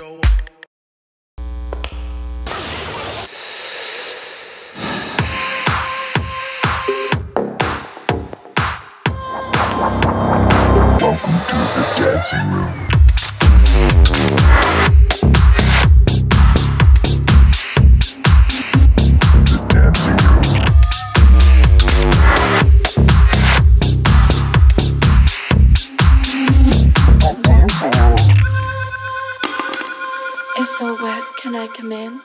Welcome to the dancing room. So wet. Can I come in?